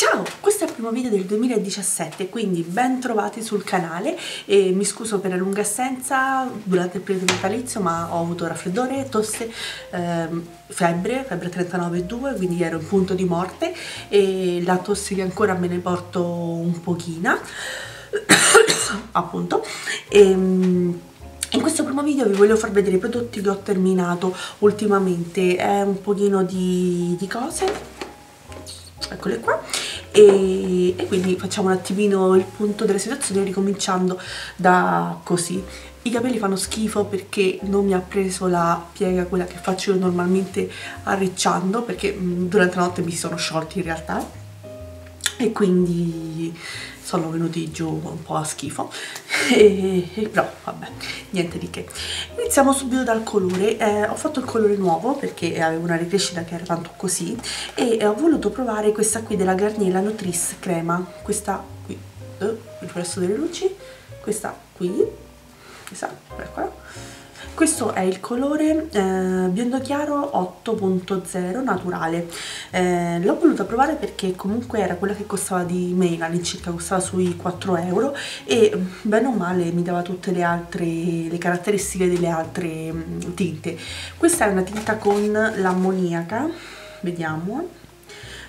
Ciao, questo è il primo video del 2017, quindi ben trovati sul canale. E mi scuso per la lunga assenza durante il periodo natalizio ma ho avuto raffreddore, tosse, ehm, febbre, febbre 39,2 quindi ero in punto di morte. E la tosse che ancora me ne porto un pochina appunto. E, ehm, in questo primo video vi voglio far vedere i prodotti che ho terminato ultimamente, è un pochino di, di cose eccole qua. E, e, quindi facciamo un attimino il punto della situazione ricominciando da così. I capelli fanno schifo perché non mi ha preso la piega quella che faccio io normalmente arricciando perché mm, durante la notte mi sono sciolti in realtà. E quindi sono venuti giù un po' a schifo. E, però vabbè niente di che. Iniziamo subito dal colore. Eh, ho fatto il colore nuovo perché avevo una ricrescita che era tanto così e ho voluto provare questa qui della Garnier la Nutrice crema. Questa qui eh, il riflesso delle luci questa qui questa eccola questo è il colore eh, biondo chiaro 8.0 naturale. Eh, l'ho voluta provare perché comunque era quella che costava di meno all'incirca costava sui 4 euro e bene o male mi dava tutte le altre le caratteristiche delle altre mm, tinte. Questa è una tinta con l'ammoniaca vediamo.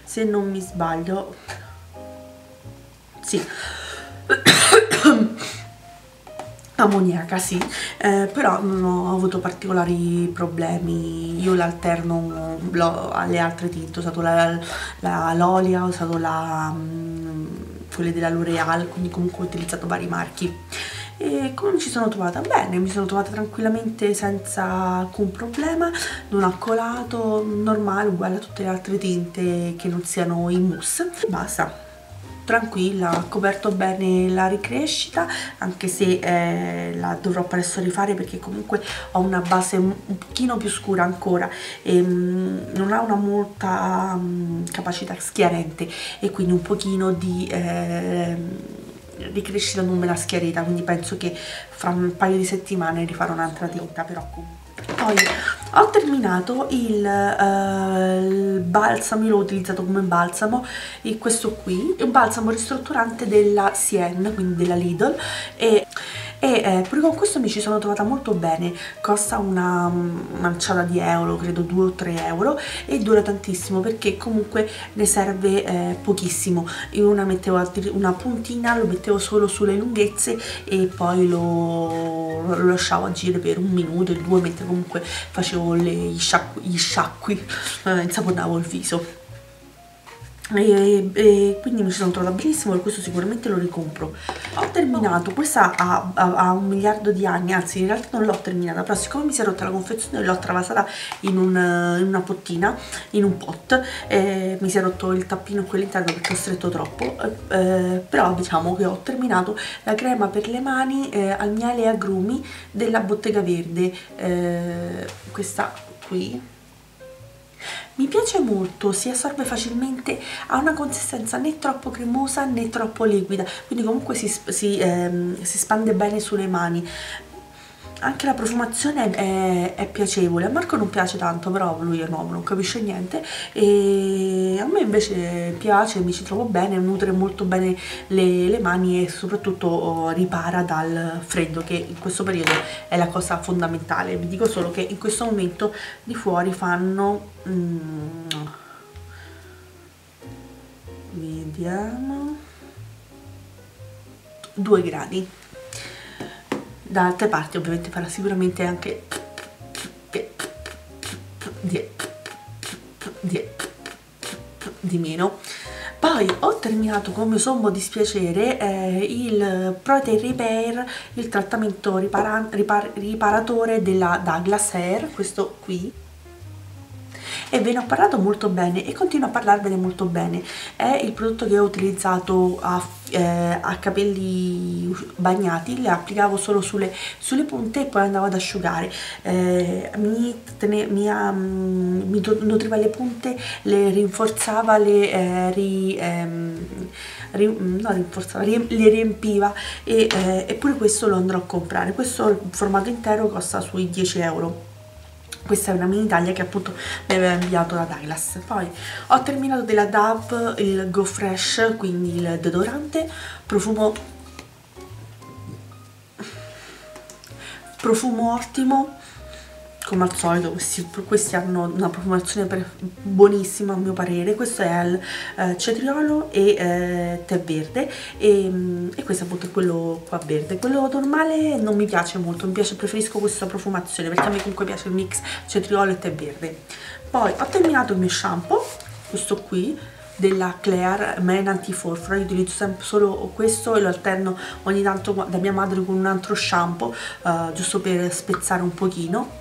Se non mi sbaglio sì ammoniaca sì. Eh, però non ho avuto particolari problemi. Io l'alterno alle altre tinte. Ho usato l'Olia ho usato la, mm, quelle della L'Oreal quindi comunque ho utilizzato vari marchi. E come ci sono trovata? Bene, mi sono trovata tranquillamente senza alcun problema, non ha colato, normale, uguale a tutte le altre tinte che non siano in mousse. Basta, tranquilla, ha coperto bene la ricrescita anche se eh, la dovrò presto rifare perché comunque ho una base un, pochino più scura ancora. E mh, non ha una molta mh, capacità schiarente e quindi un pochino di eh, ricrescita non me la schiarita quindi penso che fra un paio di settimane rifarò un'altra tinta però comunque poi ho terminato il, uh, il balsamo, io l'ho utilizzato come balsamo, questo qui, un balsamo ristrutturante della Sienne, quindi della Lidl, e e eh, pure con questo mi ci sono trovata molto bene. Costa una manciata di euro credo 2 o 3 euro e dura tantissimo perché comunque ne serve eh, pochissimo. Io una mettevo una puntina lo mettevo solo sulle lunghezze e poi lo, lo lasciavo agire per un minuto e due mentre comunque facevo le, gli sciacqui, gli sciacqui eh, insaponavo il viso e, e, quindi mi sono trovata benissimo e questo sicuramente lo ricompro. Ho terminato questa ha, ha, ha, un miliardo di anni anzi in realtà non l'ho terminata però siccome mi si è rotta la confezione l'ho travasata in, un, in, una pottina in un pot eh, mi si è rotto il tappino qui all'interno perché ho stretto troppo eh, però diciamo che ho terminato la crema per le mani eh, al miele e agrumi della bottega verde questa qui mi piace molto, si assorbe facilmente, ha una consistenza né troppo cremosa né troppo liquida, quindi comunque si, si, ehm, si spande bene sulle mani anche la profumazione è, è, piacevole, a Marco non piace tanto però lui è nuovo, non capisce niente. E a me invece piace, mi ci trovo bene, nutre molto bene le, le mani e soprattutto oh, ripara dal freddo che in questo periodo è la cosa fondamentale, vi dico solo che in questo momento di fuori fanno... Mm, vediamo 2 gradi da altre parti ovviamente farà sicuramente anche di, di, di meno. Poi ho terminato come sommo dispiacere eh, il Protein Repair, il trattamento ripar riparatore della Douglas Hair, questo qui e ve ne ho parlato molto bene e continuo a parlarvene molto bene. È il prodotto che ho utilizzato a, eh, a capelli bagnati le applicavo solo sulle, sulle, punte e poi andavo ad asciugare. Eh, mi, tene, mi, um, mi, nutriva le punte le rinforzava le eh, ri, ehm, ri, no, rinforzava, ri, le riempiva e, eh, eppure questo lo andrò a comprare. Questo formato intero costa sui 10 euro questa è una mini taglia che appunto mi aveva inviato da Douglas poi ho terminato della Dove il Go Fresh quindi il deodorante profumo profumo ottimo come al solito questi, questi hanno una profumazione buonissima a mio parere. Questo è il eh, cetriolo e eh, tè verde. E, mm, e, questo appunto è quello qua verde. Quello normale non mi piace molto mi piace, preferisco questa profumazione perché a me comunque piace il mix cetriolo e tè verde. Poi ho terminato il mio shampoo questo qui della Claire Men Antiforfora, io utilizzo sempre solo questo e lo alterno ogni tanto da mia madre con un altro shampoo, uh, giusto per spezzare un pochino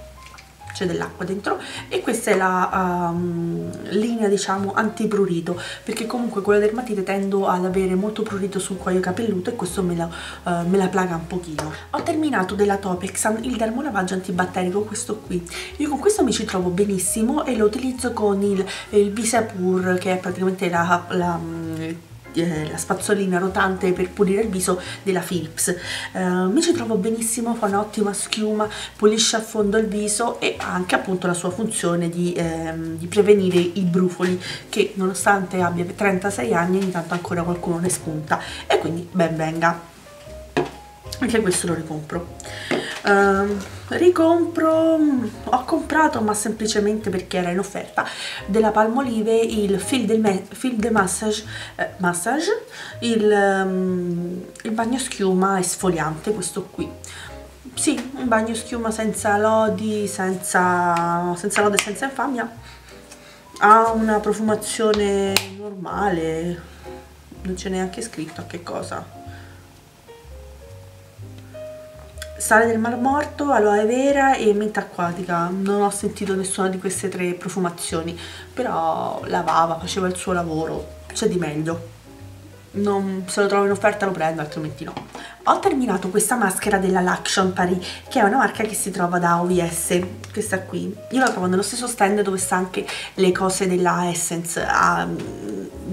c'è dell'acqua dentro e questa è la um, linea diciamo antiprurito perché comunque con la dermatite tendo ad avere molto prurito sul cuoio capelluto e questo me la, uh, me la plaga un pochino. Ho terminato della Topexan il dermolavaggio antibatterico questo qui. Io con questo mi ci trovo benissimo e lo utilizzo con il, il Visapur che è praticamente la, la eh, la spazzolina rotante per pulire il viso della Philips. Eh, mi ci trovo benissimo fa un'ottima schiuma pulisce a fondo il viso e ha anche appunto la sua funzione di, ehm, di prevenire i brufoli che nonostante abbia 36 anni ogni tanto ancora qualcuno ne spunta. E quindi ben venga. Anche questo lo ricompro. Uh, ricompro ho comprato ma semplicemente perché era in offerta della Palmolive il field Massage, eh, massage il, um, il bagno schiuma esfoliante questo qui. Sì, un bagno schiuma senza lodi, senza, senza lode, senza infamia. Ha una profumazione normale non c'è neanche scritto a che cosa sale del mar morto, aloe vera e menta acquatica. Non ho sentito nessuna di queste tre profumazioni però lavava, faceva il suo lavoro c'è di meglio. Non, se lo trovo in offerta lo prendo altrimenti no. Ho terminato questa maschera della L'Action Paris che è una marca che si trova da OVS questa qui. Io la trovo nello stesso stand dove sta anche le cose della Essence a,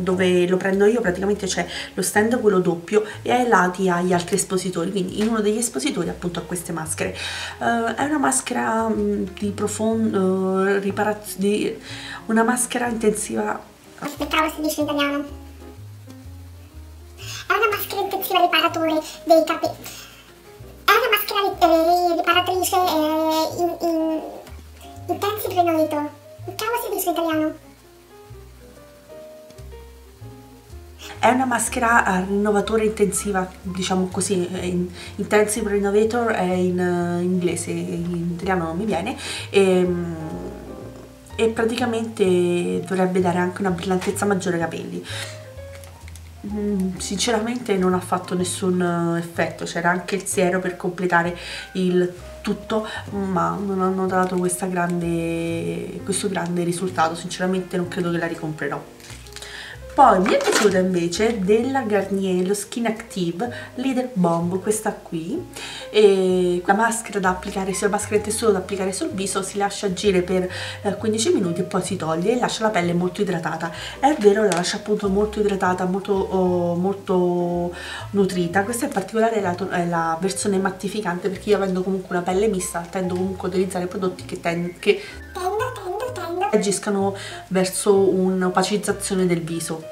dove lo prendo io praticamente c'è lo stand quello doppio e ai lati ha gli altri espositori quindi in uno degli espositori appunto ha queste maschere uh, è una maschera um, di profondo uh, riparazione una maschera intensiva aspettavo si dice in italiano è una maschera intensiva riparatore dei capelli. È una maschera eh, riparatrice eh, in, in, intensi prenoito. Come si dice in italiano? È una maschera a rinnovatore intensiva, diciamo così, in, intensive renovator è in uh, inglese, in italiano non mi viene, e, ehm, e praticamente dovrebbe dare anche una brillantezza maggiore ai capelli. Mm, sinceramente non ha fatto nessun eh, effetto c'era anche il siero per completare il tutto ma non hanno dato grande, questo grande risultato sinceramente non credo che la ricomprerò poi mi è piaciuta invece della Garnier lo Skin Active Leader Bomb questa qui. E la maschera da applicare sia la maschera in tessuto da applicare sul viso si lascia agire per eh, 15 minuti e poi si toglie e lascia la pelle molto idratata. È vero la lascia appunto molto idratata molto, oh, molto nutrita. Questa in particolare è la, è la, versione mattificante perché io avendo comunque una pelle mista tendo comunque a utilizzare prodotti che, ten, che agiscano verso un'opacizzazione del viso.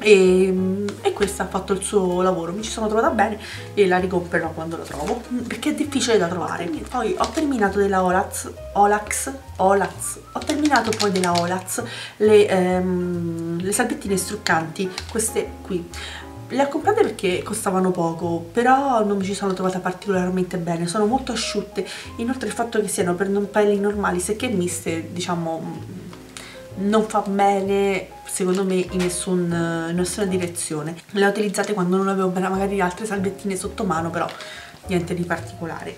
E, e questa ha fatto il suo lavoro. Mi ci sono trovata bene e la ricomprerò quando la trovo perché è difficile da trovare. Poi ho terminato della Olaz Olax Olaz ho terminato poi della Olaz le, ehm, le salvettine struccanti queste qui le ho comprate perché costavano poco, però non mi ci sono trovata particolarmente bene, sono molto asciutte, inoltre il fatto che siano per non pelli normali, secche miste, diciamo, non fa bene secondo me in, nessun, in nessuna direzione. Le ho utilizzate quando non avevo magari altre salvettine sotto mano, però niente di particolare.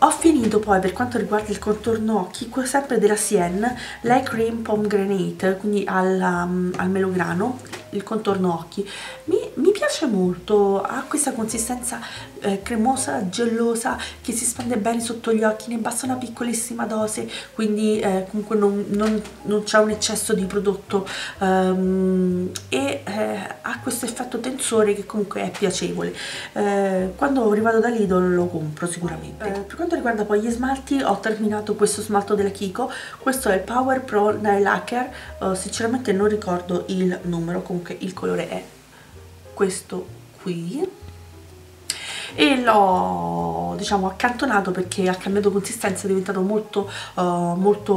Ho finito poi per quanto riguarda il contorno occhi sempre della Sienne la Cream Pomegranate quindi al, um, al melograno il contorno occhi. Mi, mi, piace molto ha questa consistenza eh, cremosa gellosa che si spande bene sotto gli occhi ne basta una piccolissima dose quindi eh, comunque non, non, non c'è un eccesso di prodotto. Um, e eh, ha questo effetto tensore che comunque è piacevole. Eh, quando rivado da Lidl lo compro sicuramente. Eh, per quanto riguarda poi gli smalti ho terminato questo smalto della Kiko. Questo è il Power Pro Nail Lacquer uh, sinceramente non ricordo il numero comunque il colore è questo qui. E l'ho diciamo accantonato perché ha cambiato consistenza è diventato molto uh, molto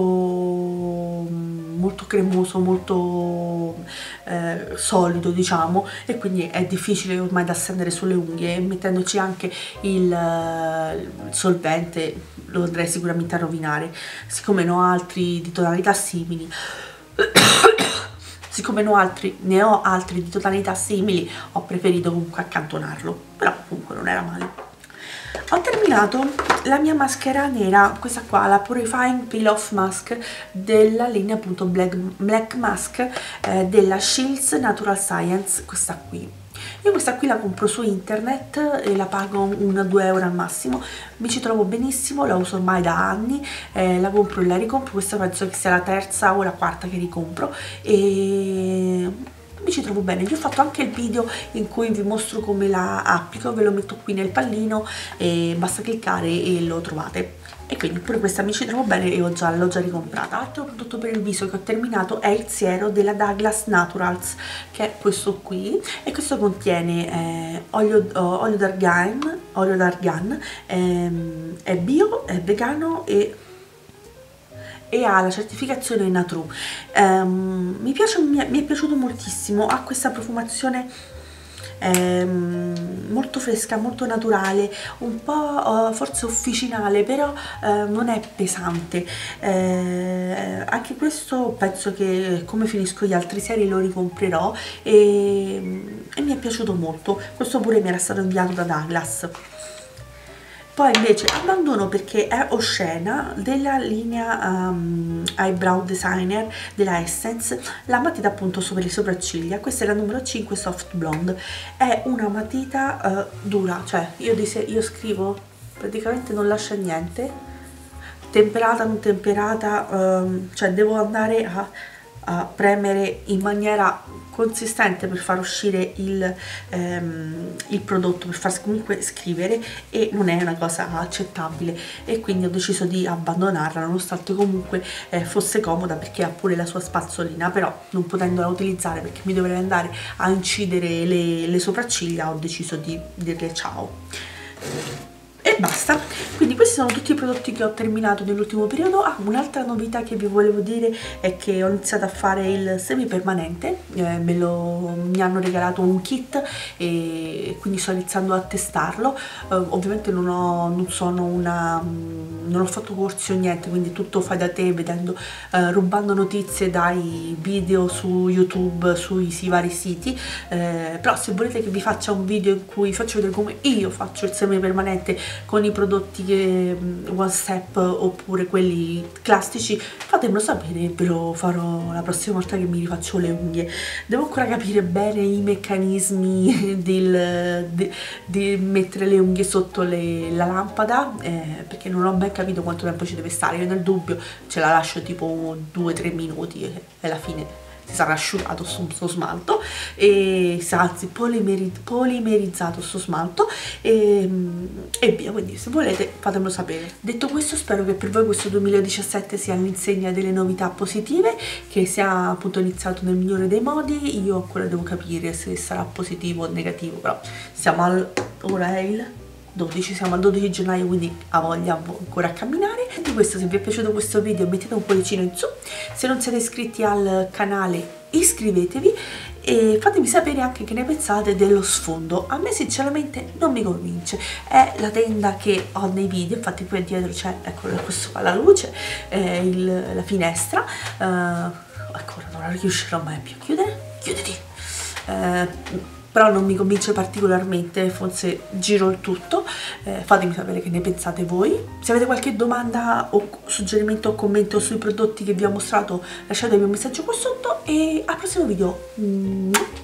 molto cremoso molto eh, solido diciamo e quindi è difficile ormai da stendere sulle unghie mettendoci anche il, il solvente lo andrei sicuramente a rovinare. Siccome ne ho altri di tonalità simili siccome altri, ne ho altri di tonalità simili ho preferito comunque accantonarlo però comunque non era male. Ho terminato la mia maschera nera questa qua la Purifying Peel Off Mask della linea appunto Black, Black Mask eh, della Shields Natural Science questa qui io questa qui la compro su internet e la pago 1-2 euro al massimo. Mi ci trovo benissimo la uso ormai da anni eh, la compro e la ricompro. Questa penso che sia la terza o la quarta che ricompro. E mi ci trovo bene. Vi ho fatto anche il video in cui vi mostro come la applico ve lo metto qui nel pallino e basta cliccare e lo trovate. E quindi pure questa mi ci trovo bene e l'ho già, già ricomprata. Altro prodotto per il viso che ho terminato è il siero della Douglas Naturals che è questo qui. E questo contiene eh, olio, d'argan olio d'argan ehm, è bio, è vegano e e ha la certificazione Natru um, mi, piace, mi, mi, è piaciuto moltissimo ha questa profumazione ehm, molto fresca, molto naturale, un po' uh, forse officinale, però uh, non è pesante. Eh, anche questo penso che come finisco gli altri seri lo ricomprerò e, e mi è piaciuto molto. Questo pure mi era stato inviato da Douglas poi invece abbandono perché è oscena della linea um, eyebrow designer della Essence la matita appunto sopra le sopracciglia. Questa è la numero 5 soft blonde. È una matita uh, dura cioè io, io scrivo praticamente non lascia niente. Temperata non temperata um, cioè devo andare a, a premere in maniera consistente per far uscire il, ehm, il prodotto, per far comunque scrivere e non è una cosa accettabile. E quindi ho deciso di abbandonarla nonostante comunque eh, fosse comoda perché ha pure la sua spazzolina. Però non potendola utilizzare perché mi dovrei andare a incidere le, le sopracciglia ho deciso di dirle ciao. E basta quindi questi sono tutti i prodotti che ho terminato nell'ultimo periodo. Ah, un'altra novità che vi volevo dire è che ho iniziato a fare il semi permanente eh, me lo, mi hanno regalato un kit e quindi sto iniziando a testarlo. Eh, ovviamente non, ho, non sono una non ho fatto corsi o niente quindi tutto fai da te vedendo eh, rubando notizie dai video su youtube sui vari siti. Eh, però se volete che vi faccia un video in cui faccio vedere come io faccio il semi permanente con i prodotti mm, step oppure quelli classici fatemelo sapere ve lo farò la prossima volta che mi rifaccio le unghie. Devo ancora capire bene i meccanismi del, di, di mettere le unghie sotto le, la lampada eh, perché non ho ben capito quanto tempo ci deve stare. Io nel dubbio ce la lascio tipo 2-3 minuti e alla fine si sarà asciugato sto smalto e anzi polimeri, polimerizzato sto smalto e, e, via. Quindi se volete fatemelo sapere. Detto questo spero che per voi questo 2017 sia all'insegna delle novità positive che sia appunto iniziato nel migliore dei modi. Io ancora devo capire se sarà positivo o negativo però siamo al ora è il 12, siamo al 12 gennaio quindi ha voglia ancora a camminare di questo se vi è piaciuto questo video mettete un pollicino in su. Se non siete iscritti al canale iscrivetevi e fatemi sapere anche che ne pensate dello sfondo. A me sinceramente non mi convince. È la tenda che ho nei video infatti qui dietro c'è ecco questo qua la luce eh, il, la finestra. Eh, ecco non la riuscirò mai più. A chiudere? Chiuditi. Eh, però non mi convince particolarmente, forse giro il tutto, eh, fatemi sapere che ne pensate voi. Se avete qualche domanda o suggerimento o commento sui prodotti che vi ho mostrato lasciatemi un messaggio qua sotto e al prossimo video.